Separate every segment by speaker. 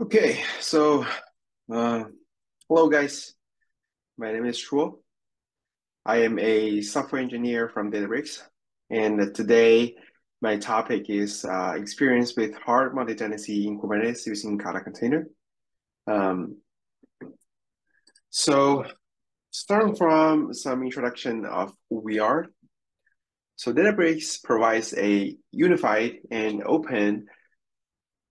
Speaker 1: Okay, so uh, hello guys. My name is Shuo. I am a software engineer from Databricks, and today my topic is uh, experience with hard multi-tenancy in Kubernetes using Kata container. Um, so starting from some introduction of who we are. So Databricks provides a unified and open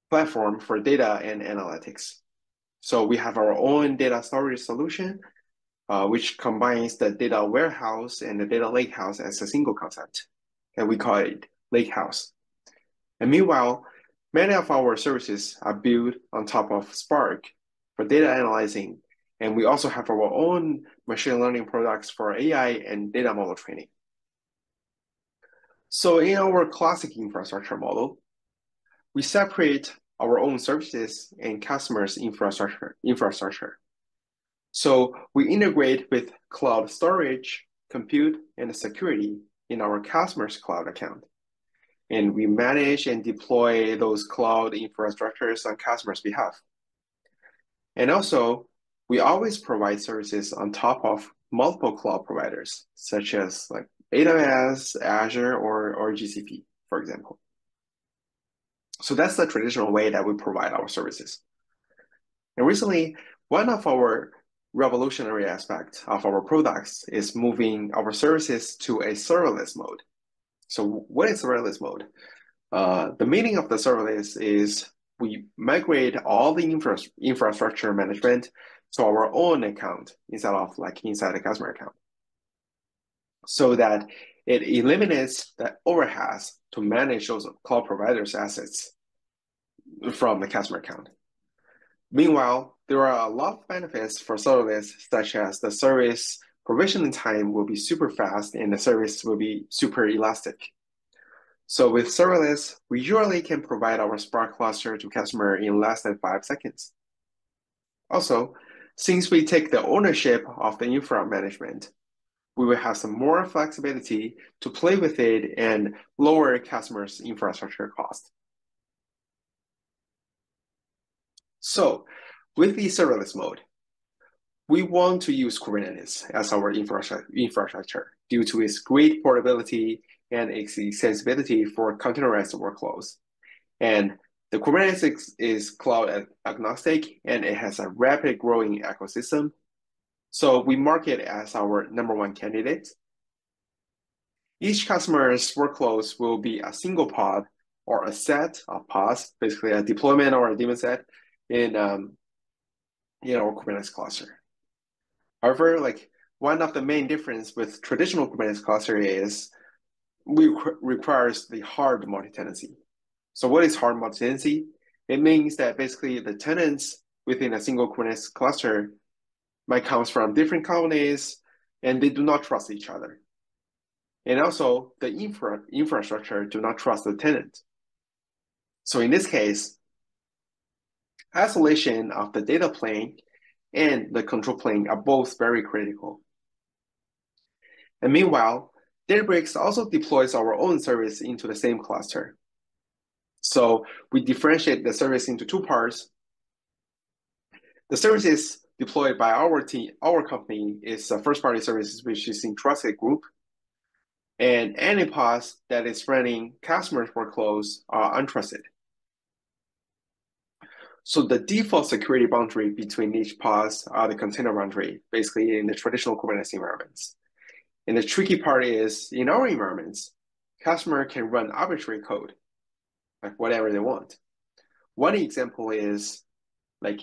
Speaker 1: platform for data and analytics. So we have our own data storage solution, uh, which combines the data warehouse and the data lakehouse as a single concept, and we call it Lakehouse. And meanwhile, many of our services are built on top of Spark for data analyzing, and we also have our own machine learning products for AI and data model training. So in our classic infrastructure model, we separate our own services and customers' infrastructure. infrastructure. So we integrate with cloud storage, compute, and security in our customer's cloud account. And we manage and deploy those cloud infrastructures on customers' behalf. And also, we always provide services on top of multiple cloud providers, such as like AWS, Azure, or, or GCP, for example. So that's the traditional way that we provide our services. And recently, one of our revolutionary aspects of our products is moving our services to a serverless mode. So what is serverless mode? Uh, the meaning of the serverless is we migrate all the infra infrastructure management to our own account instead of like inside the customer account. So that it eliminates the overheads to manage those cloud providers' assets from the customer account. Meanwhile, there are a lot of benefits for serverless, such as the service provisioning time will be super fast and the service will be super elastic. So with serverless, we usually can provide our Spark cluster to customer in less than five seconds. Also, since we take the ownership of the infra management, we will have some more flexibility to play with it and lower customers' infrastructure cost. So with the serverless mode, we want to use Kubernetes as our infrastructure due to its great portability and its extensibility for containerized workloads. And the Kubernetes is cloud agnostic and it has a rapid growing ecosystem. So we mark it as our number one candidate. Each customer's workloads will be a single pod or a set of pods, basically a deployment or a daemon set in um, you know Kubernetes cluster. However, like one of the main difference with traditional Kubernetes cluster is we requires the hard multi-tenancy. So what is hard multi-tenancy? It means that basically the tenants within a single Kubernetes cluster might come from different companies and they do not trust each other. And also the infra infrastructure do not trust the tenant. So in this case, isolation of the data plane and the control plane are both very critical. And meanwhile, Databricks also deploys our own service into the same cluster. So we differentiate the service into two parts. The services deployed by our team, our company is a first-party services, which is in Trusted Group. And any pods that is running customers' workloads are untrusted. So the default security boundary between each pods are the container boundary, basically in the traditional Kubernetes environments. And the tricky part is in our environments, customer can run arbitrary code, like whatever they want. One example is like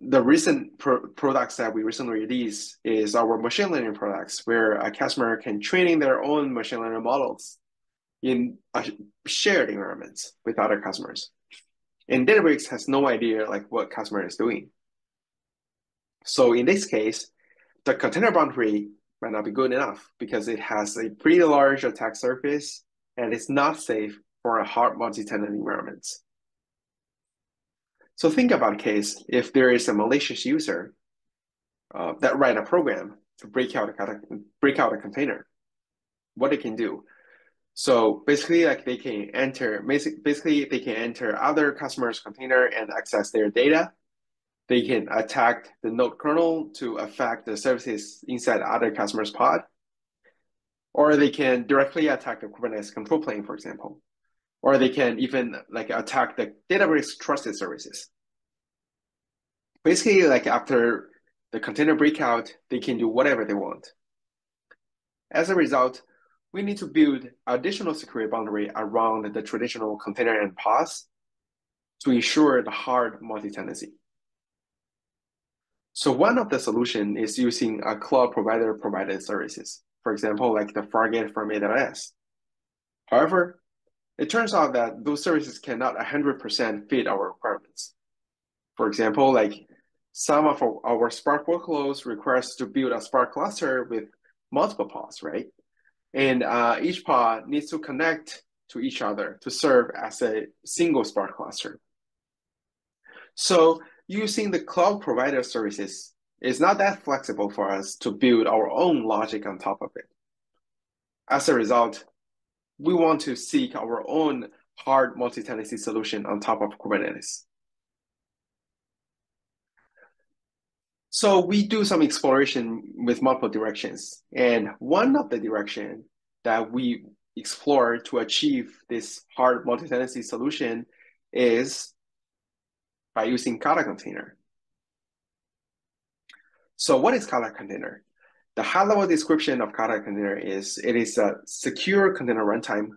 Speaker 1: the recent pro products that we recently released is our machine learning products, where a customer can training their own machine learning models in a shared environments with other customers. And Databricks has no idea like what customer is doing. So in this case, the container boundary might not be good enough because it has a pretty large attack surface and it's not safe for a hard multi-tenant environments. So think about a case if there is a malicious user uh, that write a program to break out a break out a container, what it can do. So basically, like they can enter, basically they can enter other customers' container and access their data. They can attack the node kernel to affect the services inside other customers' pod. Or they can directly attack the Kubernetes control plane, for example. Or they can even like attack the Databricks trusted services. Basically, like after the container breakout, they can do whatever they want. As a result, we need to build additional security boundary around the traditional container and pods to ensure the hard multi-tenancy. So one of the solution is using a cloud provider provided services, for example, like the Fargate from AWS. However, it turns out that those services cannot 100% fit our requirements. For example, like some of our, Spark workloads requires to build a Spark cluster with multiple pods, right? And uh, each pod needs to connect to each other to serve as a single Spark cluster. So using the cloud provider services is not that flexible for us to build our own logic on top of it. As a result, we want to seek our own hard multi-tenancy solution on top of Kubernetes. So we do some exploration with multiple directions. And one of the direction that we explore to achieve this hard multi-tenancy solution is by using Kata container. So what is Kata container? The high-level description of Kata container is it is a secure container runtime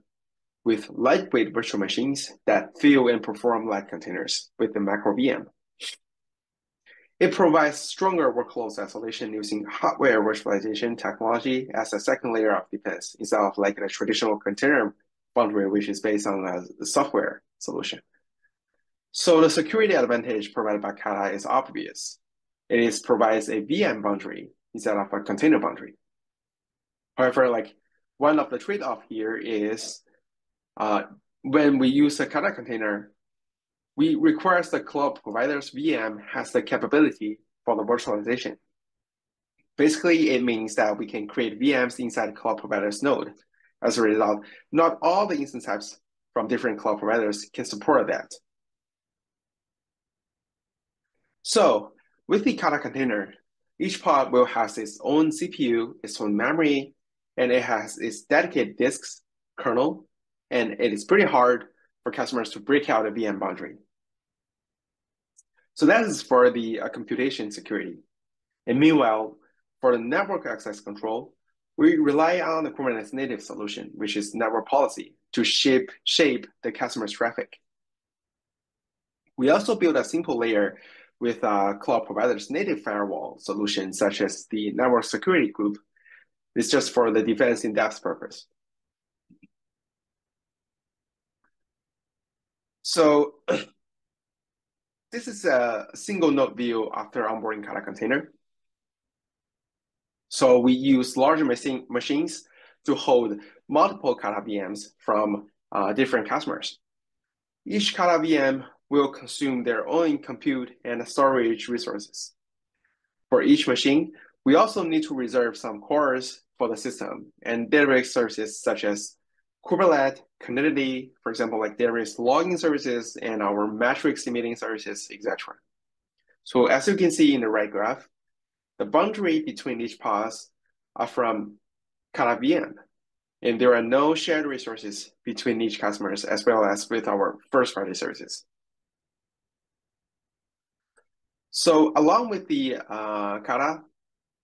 Speaker 1: with lightweight virtual machines that feel and perform like containers with the micro VM. It provides stronger workload isolation using hardware virtualization technology as a second layer of defense instead of like a traditional container boundary, which is based on a software solution. So the security advantage provided by Kata is obvious. It is provides a VM boundary instead of a container boundary. However, like one of the trade-off here is uh, when we use a Kata container, we require the cloud provider's VM has the capability for the virtualization. Basically, it means that we can create VMs inside cloud provider's node. As a result, not all the instance types from different cloud providers can support that. So with the Kata container, each pod will have its own CPU, its own memory, and it has its dedicated disks, kernel, and it is pretty hard for customers to break out a VM boundary. So that is for the uh, computation security. And meanwhile, for the network access control, we rely on the Kubernetes native solution, which is network policy, to shape, shape the customer's traffic. We also build a simple layer with uh, cloud providers' native firewall solution, such as the network security group. It's just for the defense in depth purpose. So This is a single node view after onboarding Kata container. So we use large machine, machines to hold multiple Kata VMs from uh, different customers. Each Kata VM will consume their own compute and storage resources. For each machine, we also need to reserve some cores for the system and Databricks services such as Kubernetes, connectivity, for example, like is logging services and our metrics emitting services, etc. So as you can see in the right graph, the boundary between each pods are from Kata VM, and there are no shared resources between each customers as well as with our first-party services. So along with the uh, Kata,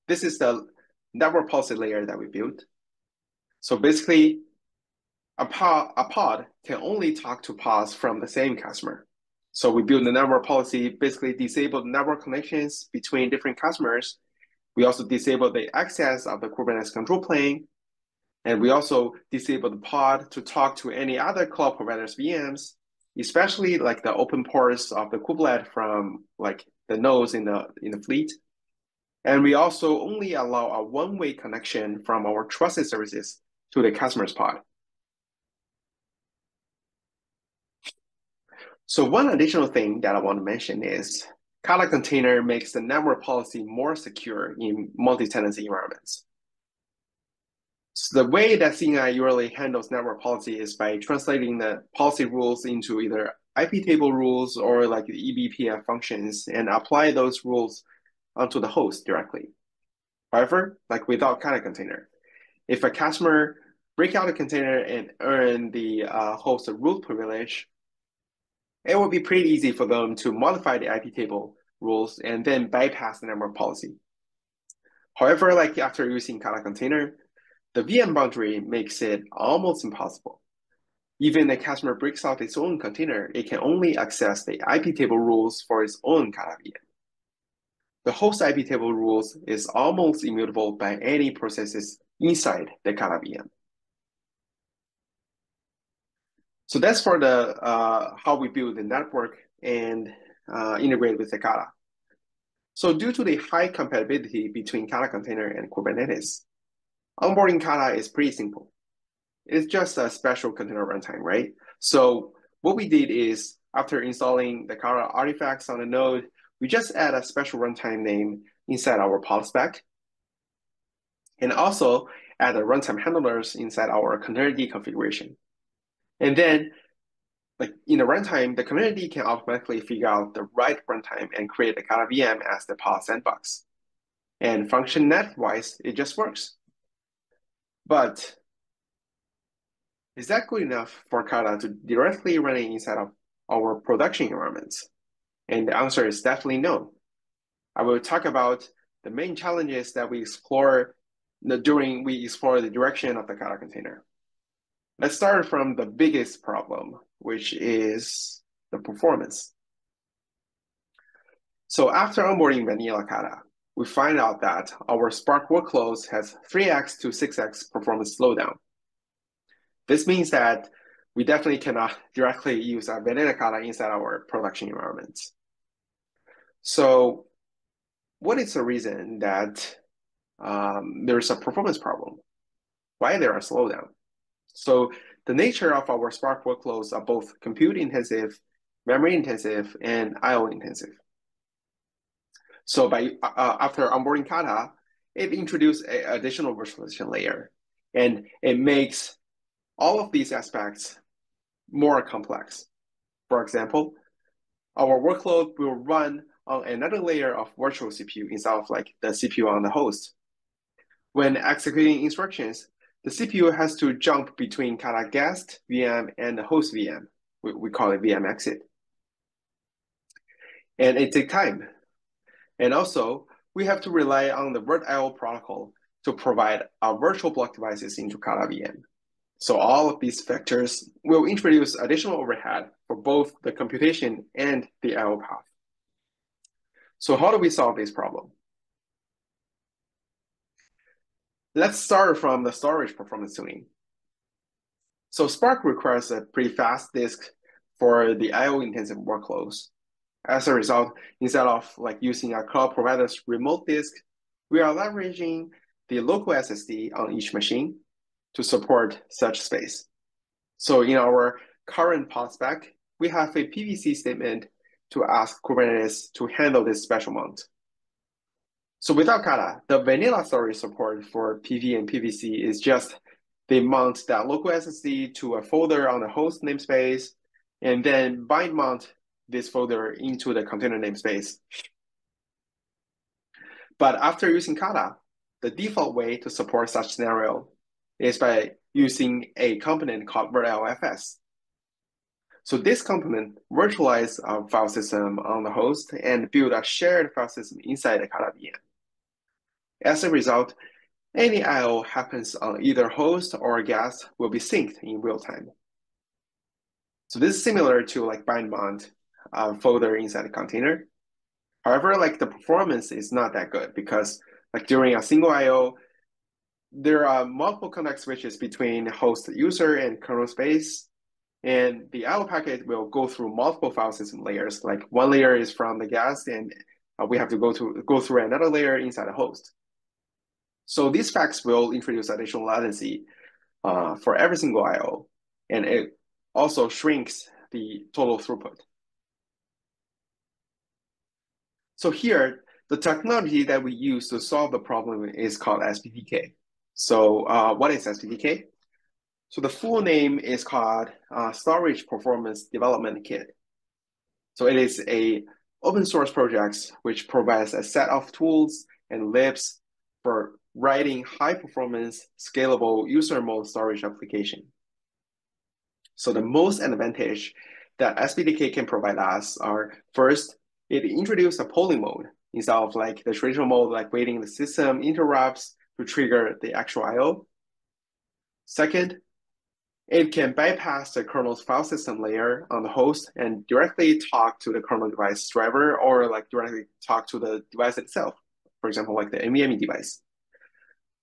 Speaker 1: this is the network policy layer that we built. So basically, a pod, a pod can only talk to pods from the same customer. So we build the network policy, basically disable network connections between different customers. We also disable the access of the Kubernetes control plane. And we also disable the pod to talk to any other cloud providers VMs, especially like the open ports of the kubelet from like the nodes in the in the fleet. And we also only allow a one-way connection from our trusted services to the customer's pod. So one additional thing that I want to mention is Kata container makes the network policy more secure in multi-tenancy environments. So the way that CNI usually handles network policy is by translating the policy rules into either IP table rules or like the eBPF functions and apply those rules onto the host directly. However, like without Kata container, if a customer break out a container and earn the uh, host a root privilege, it would be pretty easy for them to modify the IP table rules and then bypass the network policy. However, like after using Kata container, the VM boundary makes it almost impossible. Even the customer breaks out its own container, it can only access the IP table rules for its own VM. The host IP table rules is almost immutable by any processes inside the VM. So that's for the uh, how we build the network and uh, integrate with the Kata. So due to the high compatibility between Kata container and Kubernetes, onboarding Kata is pretty simple. It's just a special container runtime, right? So what we did is after installing the Kata artifacts on the node, we just add a special runtime name inside our pod spec. And also add the runtime handlers inside our containerd configuration. And then like in the runtime, the Kubernetes can automatically figure out the right runtime and create the Kata VM as the pod sandbox. And function net wise, it just works. But is that good enough for Kata to directly run it inside of our production environments? And the answer is definitely no. I will talk about the main challenges that we explore during we explore the direction of the Kata container. Let's start from the biggest problem, which is the performance. So after onboarding vanilla Kata, we find out that our Spark workloads has 3x to 6x performance slowdown. This means that we definitely cannot directly use a vanilla Kata inside our production environments. So what is the reason that um, there's a performance problem? Why there are slowdown? So the nature of our Spark workloads are both compute intensive, memory intensive, and IO intensive. So by uh, after onboarding Kata, it introduced an additional virtualization layer, and it makes all of these aspects more complex. For example, our workload will run on another layer of virtual CPU instead of like the CPU on the host. When executing instructions, the CPU has to jump between Kata guest VM and the host VM. We, we call it VM exit. And it takes time. And also, we have to rely on the VirtIO protocol to provide our virtual block devices into Kata VM. So all of these factors will introduce additional overhead for both the computation and the IO path. So how do we solve this problem? Let's start from the storage performance tuning. So Spark requires a pretty fast disk for the IO intensive workloads. As a result, instead of like using a cloud provider's remote disk, we are leveraging the local SSD on each machine to support such space. So in our current pod spec, we have a PVC statement to ask Kubernetes to handle this special mount. So without Kata, the vanilla storage support for PV and PVC is just they mount that local SSD to a folder on the host namespace, and then bind mount this folder into the container namespace. But after using Kata, the default way to support such scenario is by using a component called VirtIOFS. So this component virtualizes a file system on the host and build a shared file system inside the Kata VM. As a result, any I.O. happens on either host or guest will be synced in real time. So this is similar to like bind mount uh, folder inside a container. However, like the performance is not that good because like during a single I.O., there are multiple context switches between host user and kernel space. And the I.O. packet will go through multiple file system layers. Like one layer is from the guest and uh, we have to go to go through another layer inside the host. So these facts will introduce additional latency uh, for every single I.O. And it also shrinks the total throughput. So here, the technology that we use to solve the problem is called SPDK. So uh, what is SPDK? So the full name is called uh, Storage Performance Development Kit. So it is a open source project which provides a set of tools and libs for writing high performance, scalable user mode storage application. So the most advantage that SPDK can provide us are first, it introduced a polling mode instead of like the traditional mode, like waiting the system interrupts to trigger the actual IO. Second, it can bypass the kernel's file system layer on the host and directly talk to the kernel device driver or like directly talk to the device itself, for example, like the NVMe device.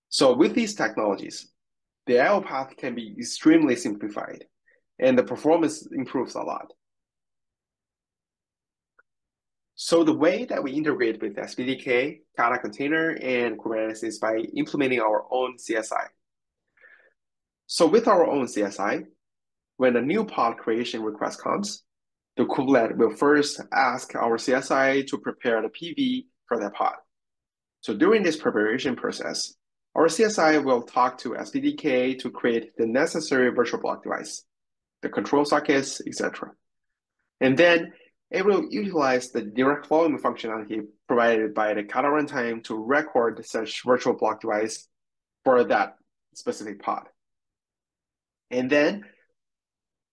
Speaker 1: So with these technologies, the IO path can be extremely simplified and the performance improves a lot. So the way that we integrate with SPDK, Kata container, and Kubernetes is by implementing our own CSI. So with our own CSI, when a new pod creation request comes, the kubelet will first ask our CSI to prepare the PV for that pod. So during this preparation process, our CSI will talk to SPDK to create the necessary virtual block device, the control sockets, etc. And then it will utilize the direct volume functionality provided by the Kata runtime to record such virtual block device for that specific pod. And then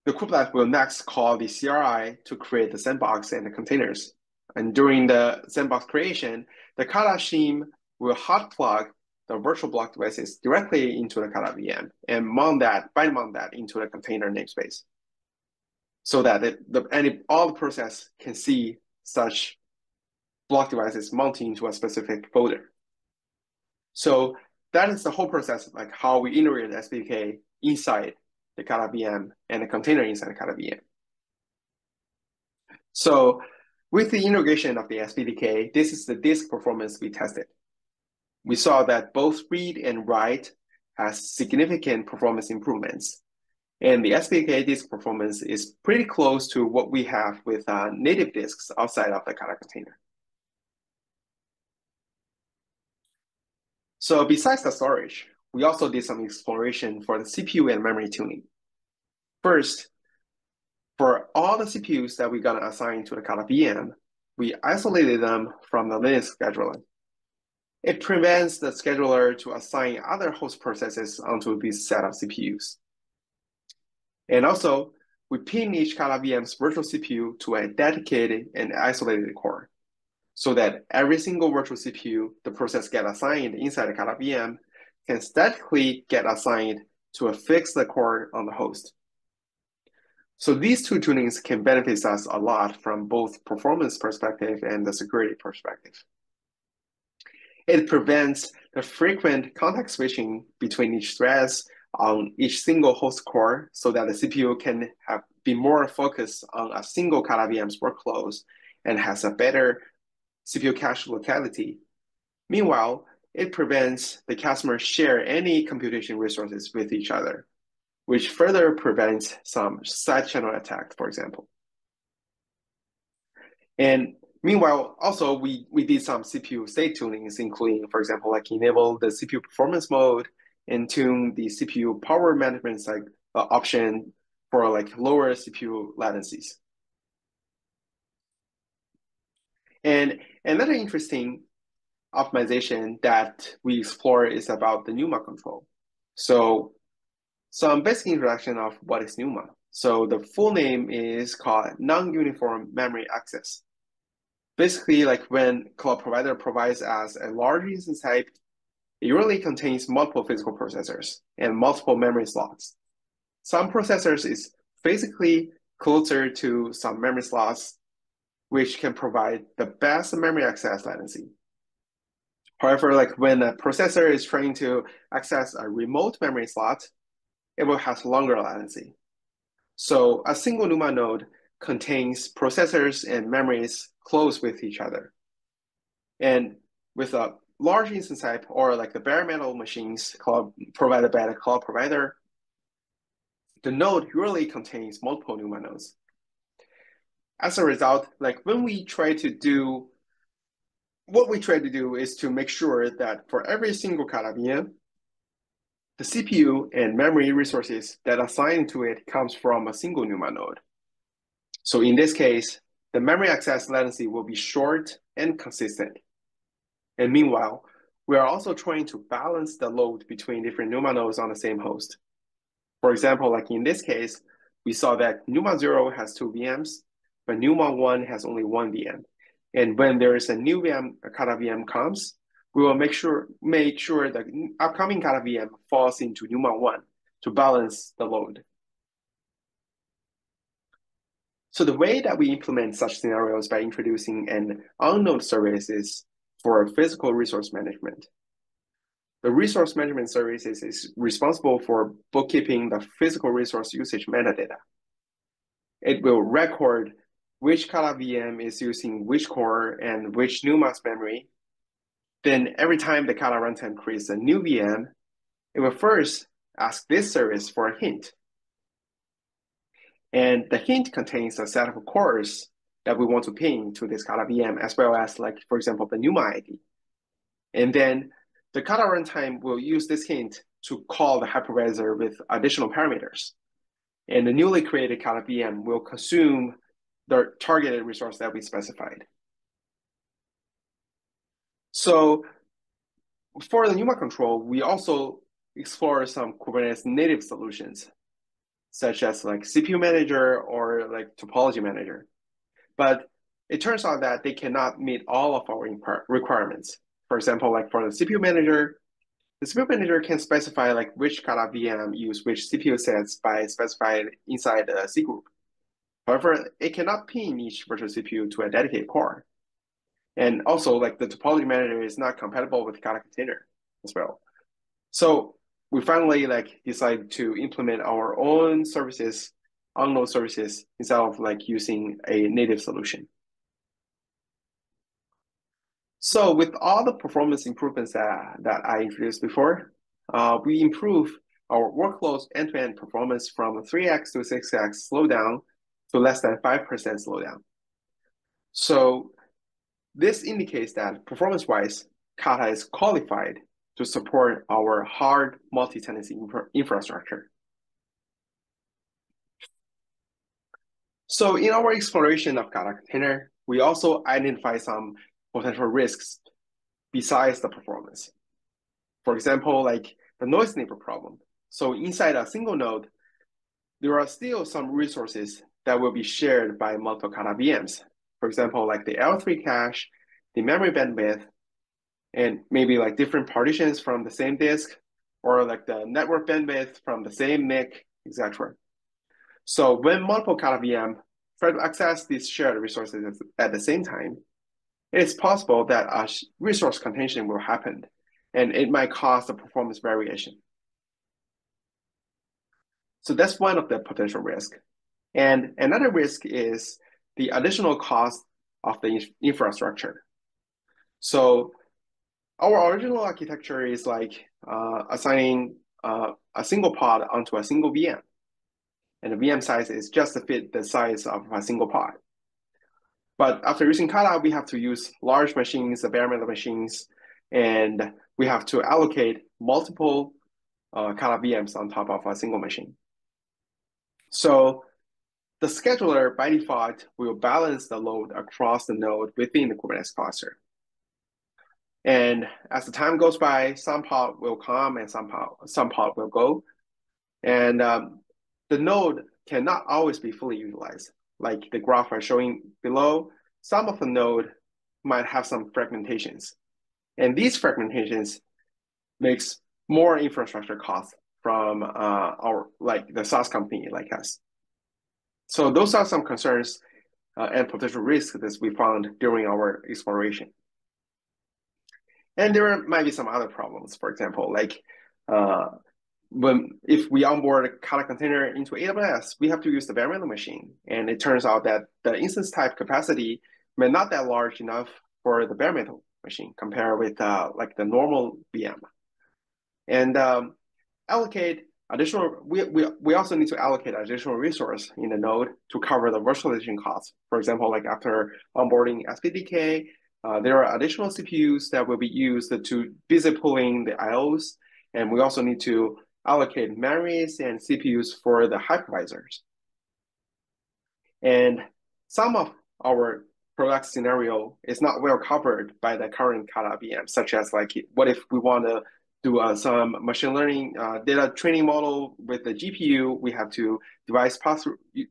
Speaker 1: the kubelet will next call the CRI to create the sandbox and the containers. And during the sandbox creation, the Kata shim will hot plug the virtual block devices directly into the Kata VM and mount that, bind mount that into the container namespace. So that it, the, any, all the process can see such block devices mounting into a specific folder. So that is the whole process, like how we integrate the SPDK inside the Kata VM and the container inside the Kata VM. So with the integration of the SPDK, this is the disk performance we tested. We saw that both read and write has significant performance improvements. And the SPDK disk performance is pretty close to what we have with uh, native disks outside of the Kata container. So besides the storage, we also did some exploration for the CPU and memory tuning. First, for all the CPUs that we're gonna assign to the Kata VM, we isolated them from the Linux scheduler. It prevents the scheduler to assign other host processes onto this set of CPUs. And also, we pin each Kata VM's virtual CPU to a dedicated and isolated core so that every single virtual CPU the process get assigned inside the Kata VM can statically get assigned to a fixed core on the host. So these two tunings can benefit us a lot from both performance perspective and the security perspective. It prevents the frequent context switching between each threads on each single host core so that the CPU can have be more focused on a single Kata VM's workloads and has a better CPU cache locality. Meanwhile, it prevents the customer share any computation resources with each other, which further prevents some side channel attack, for example. And meanwhile, also we, we did some CPU state tunings, including, for example, like enable the CPU performance mode and tune the CPU power management like, uh, option for like lower CPU latencies. And another interesting optimization that we explore is about the NUMA control. So some basic introduction of what is NUMA. So the full name is called non-uniform memory access. Basically, like when cloud provider provides us a large instance type, it usually contains multiple physical processors and multiple memory slots. Some processors is physically closer to some memory slots, which can provide the best memory access latency. However, like when a processor is trying to access a remote memory slot, it will have longer latency. So a single NUMA node contains processors and memories close with each other. And with a large instance type or like the bare metal machines cloud, provided by the cloud provider, the node usually contains multiple NUMA nodes. As a result, like when we try to do what we try to do is to make sure that for every single VM, the CPU and memory resources that assigned to it comes from a single NUMA node. So in this case, the memory access latency will be short and consistent. And meanwhile, we are also trying to balance the load between different NUMA nodes on the same host. For example, like in this case, we saw that NUMA 0 has two VMs, but NUMA 1 has only one VM. And when there is a new VM, a Kata VM comes, we will make sure make sure the upcoming Kata VM falls into NUMA 1 to balance the load. So the way that we implement such scenarios by introducing an unknown services for physical resource management. The resource management services is responsible for bookkeeping the physical resource usage metadata. It will record which Kata VM is using which core and which NUMA's memory. Then every time the Kata runtime creates a new VM, it will first ask this service for a hint and the hint contains a set of cores that we want to ping to this Kata VM, as well as like, for example, the NUMA ID. And then the Kata runtime will use this hint to call the hypervisor with additional parameters. And the newly created Kata VM will consume the targeted resource that we specified. So for the NUMA control, we also explore some Kubernetes native solutions such as like CPU manager or like topology manager. But it turns out that they cannot meet all of our requirements. For example, like for the CPU manager, the CPU manager can specify like which kind of VM use which CPU sets by specifying inside the C group. However, it cannot pin each virtual CPU to a dedicated core. And also like the topology manager is not compatible with Kata container as well. So we finally like decide to implement our own services, unknown services, instead of like using a native solution. So with all the performance improvements that, that I introduced before, uh, we improve our workload's end-to-end performance from 3x to 6x slowdown to less than 5% slowdown. So this indicates that performance-wise, Kata is qualified to support our hard multi-tenancy infra infrastructure. So in our exploration of Kata container, we also identify some potential risks besides the performance. For example, like the noise neighbor problem. So inside a single node, there are still some resources that will be shared by multiple Kata VMs. For example, like the L3 cache, the memory bandwidth, and maybe like different partitions from the same disk or like the network bandwidth from the same NIC, etc. So when multiple Kata VM try to access these shared resources at the same time, it's possible that a resource contention will happen and it might cause a performance variation. So that's one of the potential risk. And another risk is the additional cost of the infrastructure. So our original architecture is like uh, assigning uh, a single pod onto a single VM. And the VM size is just to fit the size of a single pod. But after using Kata, we have to use large machines, the bare metal machines, and we have to allocate multiple uh, Kata VMs on top of a single machine. So the scheduler by default will balance the load across the node within the Kubernetes cluster. And as the time goes by, some pod will come and some pod, some pod will go. And um, the node cannot always be fully utilized. Like the graph I'm showing below, some of the node might have some fragmentations. And these fragmentations makes more infrastructure costs from uh, our like the SaaS company like us. So those are some concerns uh, and potential risks that we found during our exploration. And there might be some other problems. For example, like uh, when if we onboard a Kata container into AWS, we have to use the bare metal machine. And it turns out that the instance type capacity may not that large enough for the bare metal machine compared with uh, like the normal VM. And um, allocate additional, we, we, we also need to allocate additional resource in the node to cover the virtualization costs. For example, like after onboarding SPDK, uh, there are additional CPUs that will be used to busy polling the IOs, and we also need to allocate memories and CPUs for the hypervisors. And some of our product scenario is not well covered by the current Kata VM, such as like, what if we want to do uh, some machine learning uh, data training model with the GPU, we have to device pass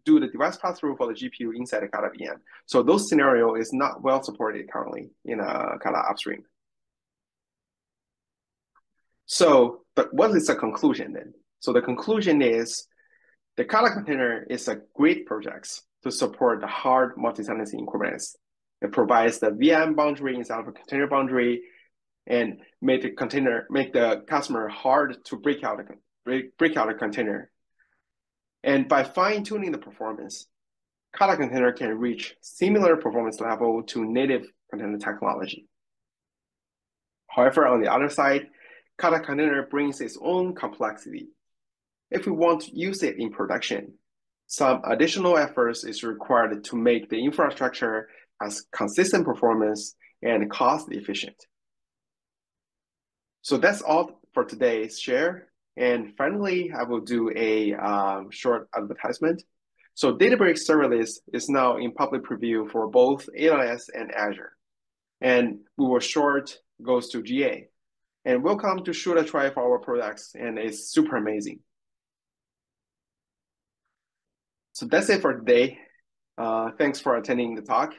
Speaker 1: do the device pass through for the GPU inside the Kata VM. So those scenario is not well supported currently in a uh, Kata upstream. So but what is the conclusion then? So the conclusion is the Kata container is a great project to support the hard multi-tenancy in Kubernetes. It provides the VM boundary inside of a container boundary and make the container, make the customer hard to break out a, break, break out a container. And by fine tuning the performance, Kata container can reach similar performance level to native container technology. However, on the other side, Kata container brings its own complexity. If we want to use it in production, some additional efforts is required to make the infrastructure as consistent performance and cost efficient. So that's all for today's share. And finally, I will do a um, short advertisement. So Databricks Serverless is now in public preview for both AWS and Azure. And we will short goes to GA. And welcome to shoot a try for our products, and it's super amazing. So that's it for today. Uh, thanks for attending the talk.